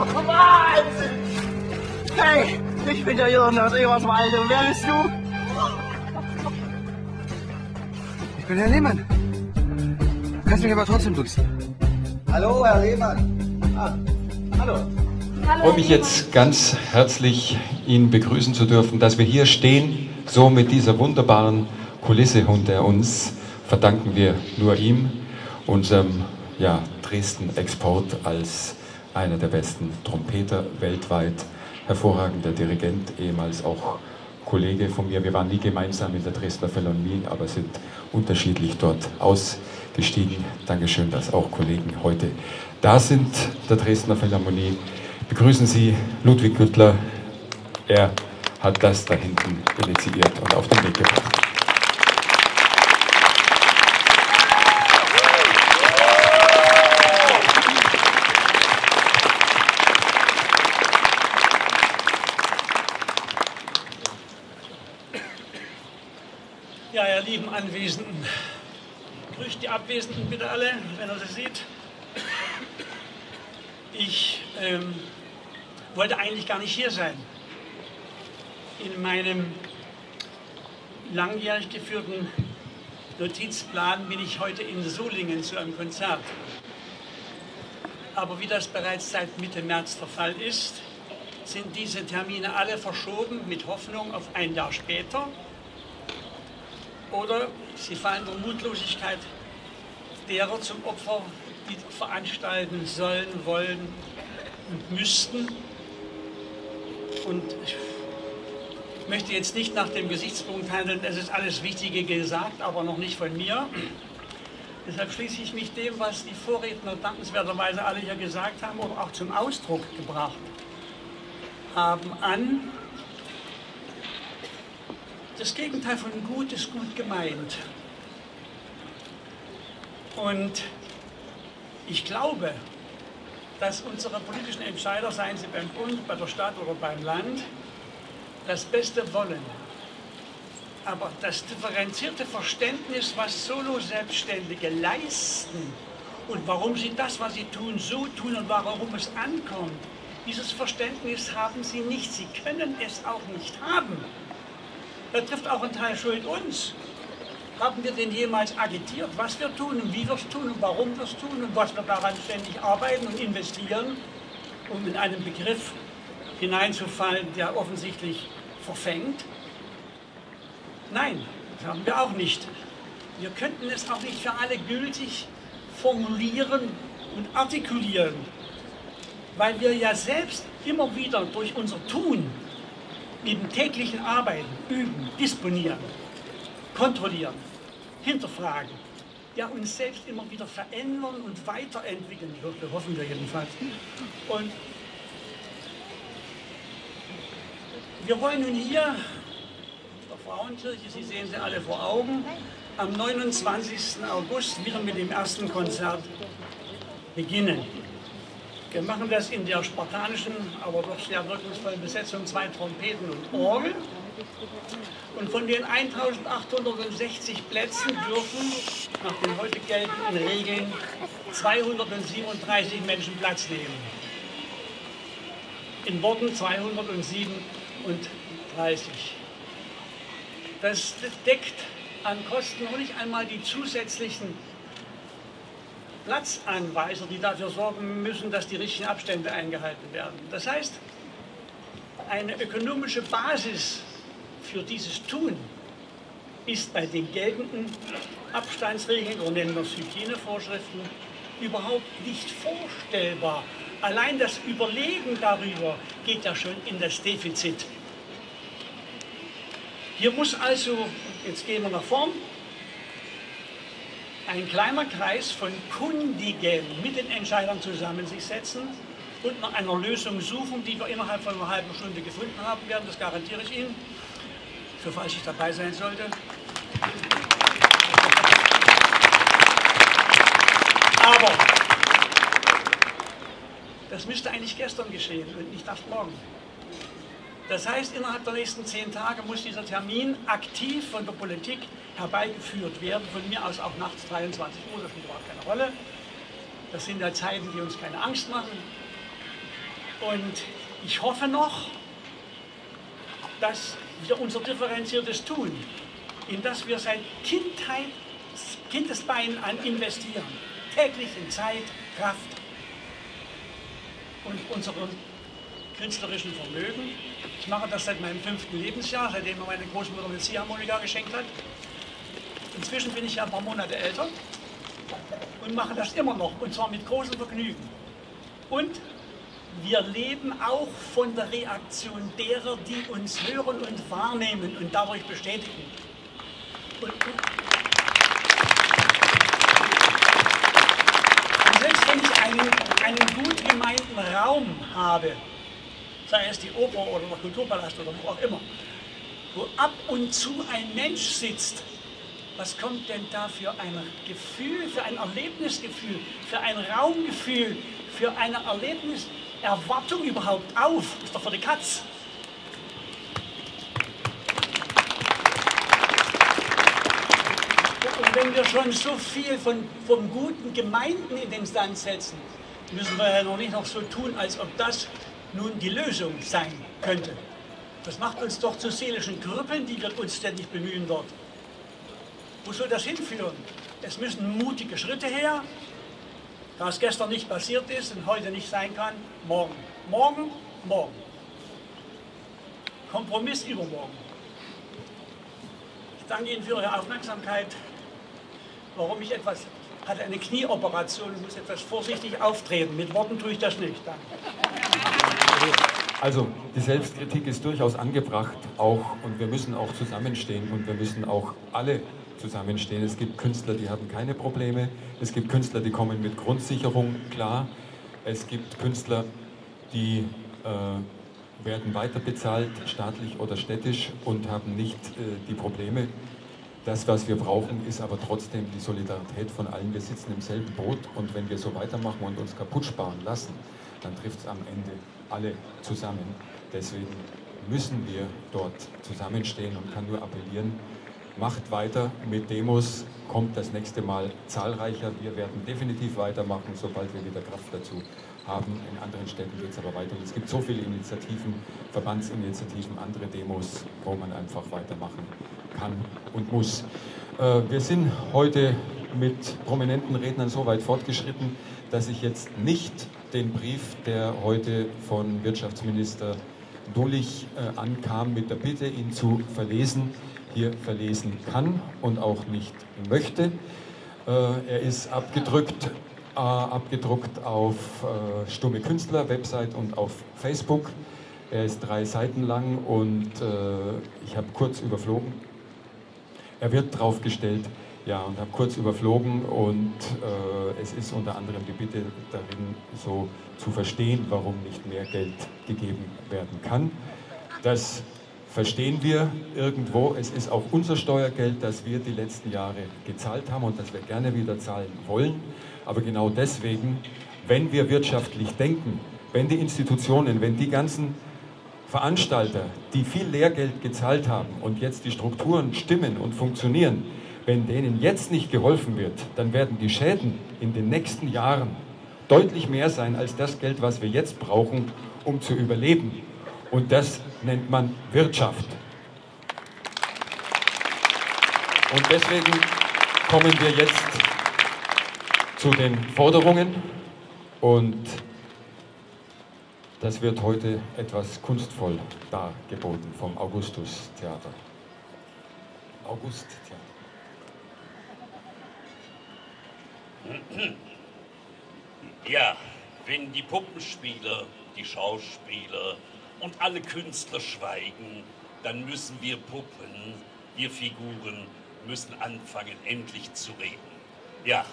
Wahnsinn! Hey, ich bin der Jonas Eberswalde. Wer bist du? Ich bin Herr Lehmann. Kannst mich aber trotzdem duzen. Hallo, Herr Lehmann. Ah, hallo. Ich freue mich jetzt ganz herzlich, ihn begrüßen zu dürfen, dass wir hier stehen, so mit dieser wunderbaren Kulisse hinter uns, verdanken wir nur ihm, unserem ja, Dresden-Export als einer der besten Trompeter weltweit, hervorragender Dirigent, ehemals auch Kollege von mir. Wir waren nie gemeinsam in der Dresdner Philharmonie, aber sind unterschiedlich dort ausgestiegen. Dankeschön, dass auch Kollegen heute da sind, der Dresdner Philharmonie. Begrüßen Sie Ludwig Güttler. Er hat das da hinten initiiert und auf den Weg gebracht. Lieben Anwesenden, grüßt die Abwesenden bitte alle, wenn ihr sie sieht. Ich ähm, wollte eigentlich gar nicht hier sein. In meinem langjährig geführten Notizplan bin ich heute in Solingen zu einem Konzert. Aber wie das bereits seit Mitte März der Fall ist, sind diese Termine alle verschoben mit Hoffnung auf ein Jahr später. Oder sie fallen der Mutlosigkeit derer zum Opfer, die veranstalten sollen, wollen und müssten. Und ich möchte jetzt nicht nach dem Gesichtspunkt handeln, es ist alles Wichtige gesagt, aber noch nicht von mir. Deshalb schließe ich mich dem, was die Vorredner dankenswerterweise alle hier gesagt haben oder auch zum Ausdruck gebracht haben, an. Das Gegenteil von gut ist gut gemeint. Und ich glaube, dass unsere politischen Entscheider, seien sie beim Bund, bei der Stadt oder beim Land, das Beste wollen. Aber das differenzierte Verständnis, was Solo-Selbstständige leisten und warum sie das, was sie tun, so tun und warum es ankommt, dieses Verständnis haben sie nicht. Sie können es auch nicht haben. Da trifft auch ein Teil Schuld uns. Haben wir denn jemals agitiert, was wir tun und wie wir es tun und warum wir es tun und was wir daran ständig arbeiten und investieren, um in einen Begriff hineinzufallen, der offensichtlich verfängt? Nein, das haben wir auch nicht. Wir könnten es auch nicht für alle gültig formulieren und artikulieren, weil wir ja selbst immer wieder durch unser Tun im täglichen Arbeiten üben, disponieren, kontrollieren, hinterfragen, ja uns selbst immer wieder verändern und weiterentwickeln, hoffen wir jedenfalls. Und wir wollen nun hier, der Frauenkirche, Sie sehen sie alle vor Augen, am 29. August wieder mit dem ersten Konzert beginnen. Wir machen das in der spartanischen, aber doch sehr wirkungsvollen Besetzung, zwei Trompeten und Orgel. Und von den 1860 Plätzen dürfen nach den heute geltenden Regeln 237 Menschen Platz nehmen. In Worten 237. Das deckt an Kosten noch nicht einmal die zusätzlichen Platzanweiser, die dafür sorgen müssen, dass die richtigen Abstände eingehalten werden. Das heißt, eine ökonomische Basis für dieses Tun ist bei den geltenden Abstandsregeln oder nennen wir es Hygienevorschriften überhaupt nicht vorstellbar. Allein das Überlegen darüber geht ja schon in das Defizit. Hier muss also, jetzt gehen wir nach vorn, ein kleiner Kreis von Kundigen mit den Entscheidern zusammen sich setzen und nach einer Lösung suchen, die wir innerhalb von einer halben Stunde gefunden haben werden. Das garantiere ich Ihnen, für falls ich dabei sein sollte. Aber das müsste eigentlich gestern geschehen und nicht erst morgen. Das heißt, innerhalb der nächsten zehn Tage muss dieser Termin aktiv von der Politik herbeigeführt werden, von mir aus auch nachts 23 Uhr, das spielt überhaupt keine Rolle. Das sind ja Zeiten, die uns keine Angst machen. Und ich hoffe noch, dass wir unser differenziertes Tun, in das wir seit Kindheit, Kindesbeinen an investieren, täglich in Zeit, Kraft und unseren künstlerischen Vermögen. Ich mache das seit meinem fünften Lebensjahr, seitdem mir meine Großmutter eine Ziehharmonika geschenkt hat. Inzwischen bin ich ja ein paar Monate älter und mache das immer noch, und zwar mit großem Vergnügen. Und wir leben auch von der Reaktion derer, die uns hören und wahrnehmen und dadurch bestätigen. Und, und selbst wenn ich einen, einen gut gemeinten Raum habe, sei es die Oper oder der Kulturpalast oder wo auch immer, wo ab und zu ein Mensch sitzt, was kommt denn da für ein Gefühl, für ein Erlebnisgefühl, für ein Raumgefühl, für eine Erlebniserwartung überhaupt auf? Ist doch für die Katz. Und wenn wir schon so viel von, vom guten Gemeinden in den Stand setzen, müssen wir ja noch nicht noch so tun, als ob das nun die Lösung sein könnte. Das macht uns doch zu seelischen Krüppeln, die wir uns ständig bemühen dort. Wo soll das hinführen? Es müssen mutige Schritte her. Da es gestern nicht passiert ist und heute nicht sein kann, morgen. Morgen, morgen. Kompromiss übermorgen. Ich danke Ihnen für Ihre Aufmerksamkeit. Warum ich etwas hatte eine Knieoperation und muss etwas vorsichtig auftreten. Mit Worten tue ich das nicht. Danke. Also die Selbstkritik ist durchaus angebracht, auch und wir müssen auch zusammenstehen und wir müssen auch alle zusammenstehen. Es gibt Künstler, die haben keine Probleme. Es gibt Künstler, die kommen mit Grundsicherung klar. Es gibt Künstler, die äh, werden weiter bezahlt, staatlich oder städtisch, und haben nicht äh, die Probleme. Das, was wir brauchen, ist aber trotzdem die Solidarität von allen. Wir sitzen im selben Boot und wenn wir so weitermachen und uns kaputt sparen lassen, dann trifft es am Ende alle zusammen. Deswegen müssen wir dort zusammenstehen und kann nur appellieren, macht weiter mit Demos, kommt das nächste Mal zahlreicher. Wir werden definitiv weitermachen, sobald wir wieder Kraft dazu haben. In anderen Städten geht es aber weiter. Und es gibt so viele Initiativen, Verbandsinitiativen, andere Demos, wo man einfach weitermachen kann und muss. Äh, wir sind heute mit prominenten Rednern so weit fortgeschritten, dass ich jetzt nicht den Brief, der heute von Wirtschaftsminister Dullich äh, ankam, mit der Bitte, ihn zu verlesen, hier verlesen kann und auch nicht möchte. Äh, er ist abgedrückt, abgedruckt auf äh, Stumme Künstler Website und auf Facebook. Er ist drei Seiten lang und ich habe kurz überflogen. Er wird draufgestellt, ja, und habe kurz überflogen und äh, es ist unter anderem die Bitte darin, so zu verstehen, warum nicht mehr Geld gegeben werden kann. Das verstehen wir irgendwo. Es ist auch unser Steuergeld, das wir die letzten Jahre gezahlt haben und das wir gerne wieder zahlen wollen. Aber genau deswegen, wenn wir wirtschaftlich denken, wenn die Institutionen, wenn die ganzen Veranstalter, die viel Lehrgeld gezahlt haben und jetzt die Strukturen stimmen und funktionieren, wenn denen jetzt nicht geholfen wird, dann werden die Schäden in den nächsten Jahren deutlich mehr sein als das Geld, was wir jetzt brauchen, um zu überleben. Und das nennt man Wirtschaft. Und deswegen kommen wir jetzt zu den Forderungen und das wird heute etwas kunstvoll dargeboten vom Augustus Theater. August Theater. Ja, wenn die Puppenspieler, die Schauspieler, und alle Künstler schweigen, dann müssen wir Puppen, wir Figuren, müssen anfangen, endlich zu reden. Ja,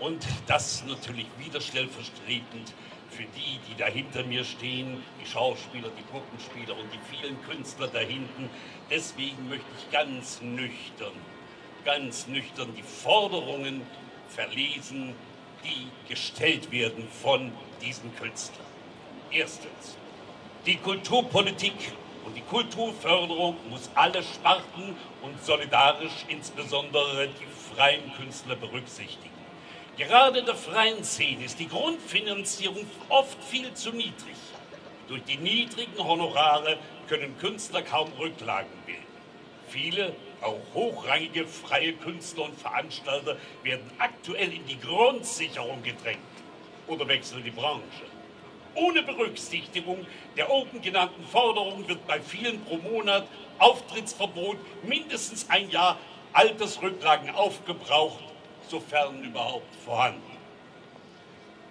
und das natürlich wieder stellvertretend für die, die da hinter mir stehen, die Schauspieler, die Puppenspieler und die vielen Künstler da hinten. Deswegen möchte ich ganz nüchtern, ganz nüchtern die Forderungen verlesen, die gestellt werden von diesen Künstlern. Erstens, die Kulturpolitik und die Kulturförderung muss alle Sparten und solidarisch insbesondere die freien Künstler berücksichtigen. Gerade in der freien Szene ist die Grundfinanzierung oft viel zu niedrig. Durch die niedrigen Honorare können Künstler kaum Rücklagen bilden. Viele, auch hochrangige freie Künstler und Veranstalter, werden aktuell in die Grundsicherung gedrängt oder wechseln die Branche. Ohne Berücksichtigung der oben genannten Forderungen wird bei vielen pro Monat Auftrittsverbot, mindestens ein Jahr Altersrücklagen aufgebraucht, sofern überhaupt vorhanden.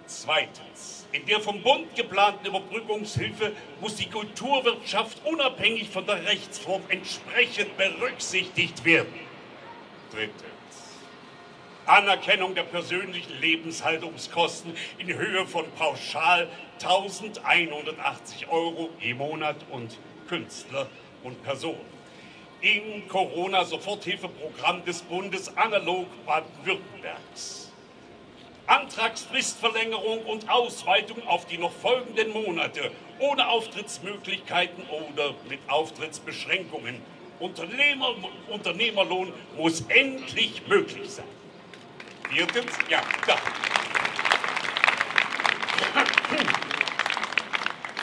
Zweitens. In der vom Bund geplanten Überbrückungshilfe muss die Kulturwirtschaft unabhängig von der Rechtsform entsprechend berücksichtigt werden. Drittens. Anerkennung der persönlichen Lebenshaltungskosten in Höhe von pauschal 1180 Euro je Monat und Künstler und Personen. Im Corona-Soforthilfeprogramm des Bundes analog Baden-Württembergs. Antragsfristverlängerung und Ausweitung auf die noch folgenden Monate ohne Auftrittsmöglichkeiten oder mit Auftrittsbeschränkungen. Unternehmer, Unternehmerlohn muss endlich möglich sein. Viertens, ja, da.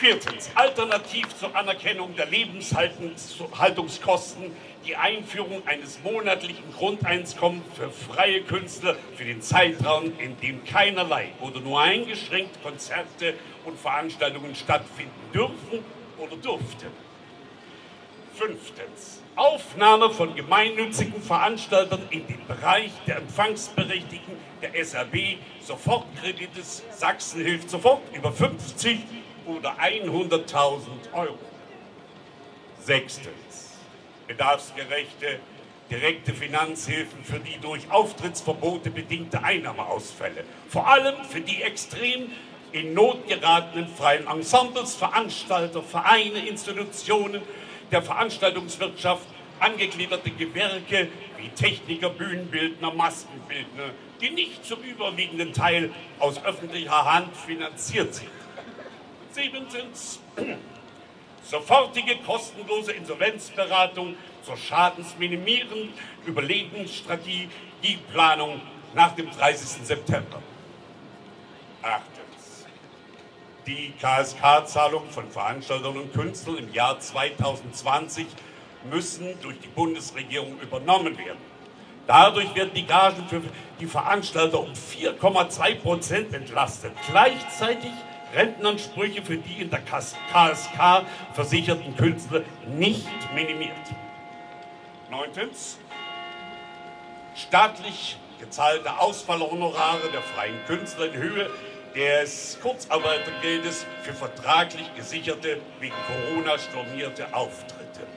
Viertens, alternativ zur Anerkennung der Lebenshaltungskosten die Einführung eines monatlichen Grundeinkommens für freie Künstler für den Zeitraum, in dem keinerlei oder nur eingeschränkt Konzerte und Veranstaltungen stattfinden dürfen oder durften. Fünftens, Aufnahme von gemeinnützigen Veranstaltern in den Bereich der Empfangsberechtigten der SAB Sofortkredites Sachsen hilft sofort über 50 oder 100.000 Euro. Sechstens, bedarfsgerechte direkte Finanzhilfen für die durch Auftrittsverbote bedingte Einnahmeausfälle. Vor allem für die extrem in Not geratenen freien Ensembles, Veranstalter, Vereine, Institutionen der Veranstaltungswirtschaft, angegliederte Gewerke wie Techniker, Bühnenbildner, Maskenbildner, die nicht zum überwiegenden Teil aus öffentlicher Hand finanziert sind. Siebentens, sofortige kostenlose Insolvenzberatung zur schadensminimierenden Überlebensstrategie, die Planung nach dem 30. September. Achtens, die KSK-Zahlung von Veranstaltern und Künstlern im Jahr 2020 müssen durch die Bundesregierung übernommen werden. Dadurch werden die Gagen für die Veranstalter um 4,2 Prozent entlastet. Gleichzeitig Rentenansprüche für die in der KSK versicherten Künstler nicht minimiert. Neuntens, staatlich gezahlte Ausfallhonorare der freien Künstler in Höhe des Kurzarbeitergeldes für vertraglich gesicherte, wegen Corona stornierte Auftritte.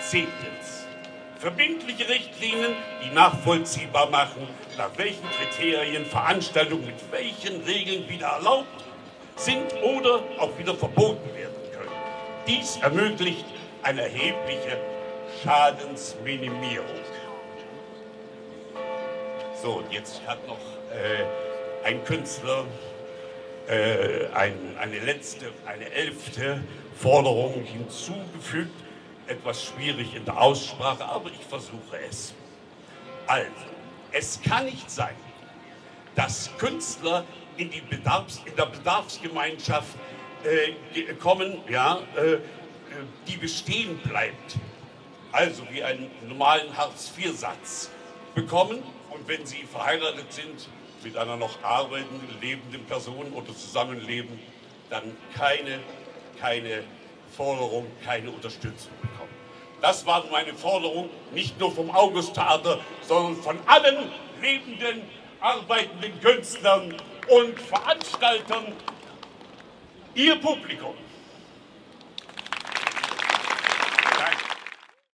Zehntens, verbindliche Richtlinien, die nachvollziehbar machen, nach welchen Kriterien Veranstaltungen mit welchen Regeln wieder erlaubt sind oder auch wieder verboten werden können. Dies ermöglicht eine erhebliche Schadensminimierung. So, und jetzt hat noch äh, ein Künstler äh, ein, eine letzte, eine elfte Forderung hinzugefügt. Etwas schwierig in der Aussprache, aber ich versuche es. Also, es kann nicht sein, dass Künstler in, die Bedarfs-, in der Bedarfsgemeinschaft äh, kommen, ja, äh, die bestehen bleibt. Also wie einen normalen Hartz-IV-Satz bekommen und wenn sie verheiratet sind mit einer noch arbeitenden, lebenden Person oder zusammenleben, dann keine, keine Forderung, keine Unterstützung bekommen. Das war meine Forderung, nicht nur vom August-Theater, sondern von allen lebenden, arbeitenden Künstlern und Veranstaltern, Ihr Publikum